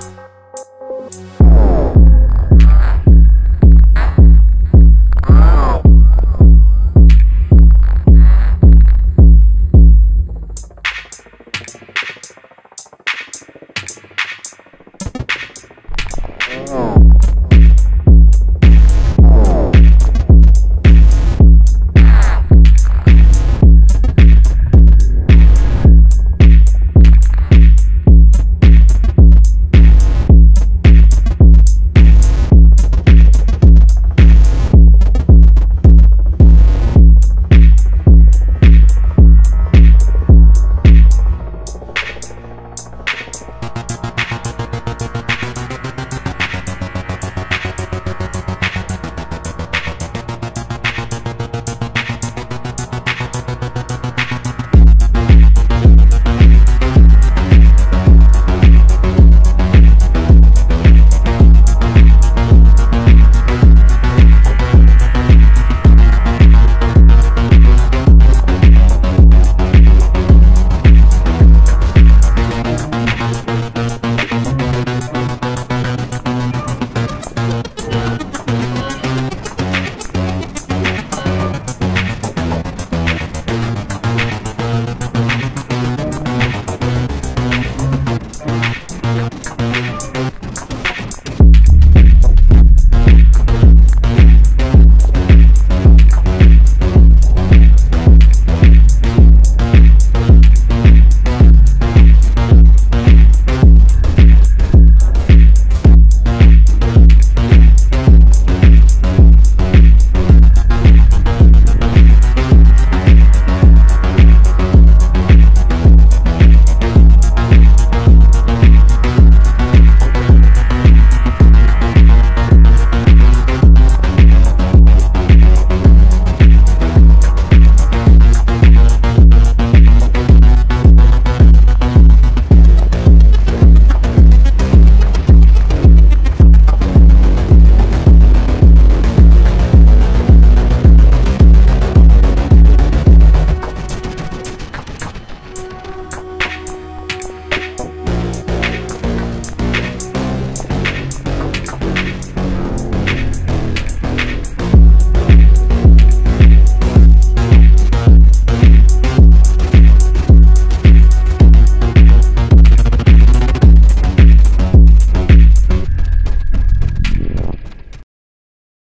you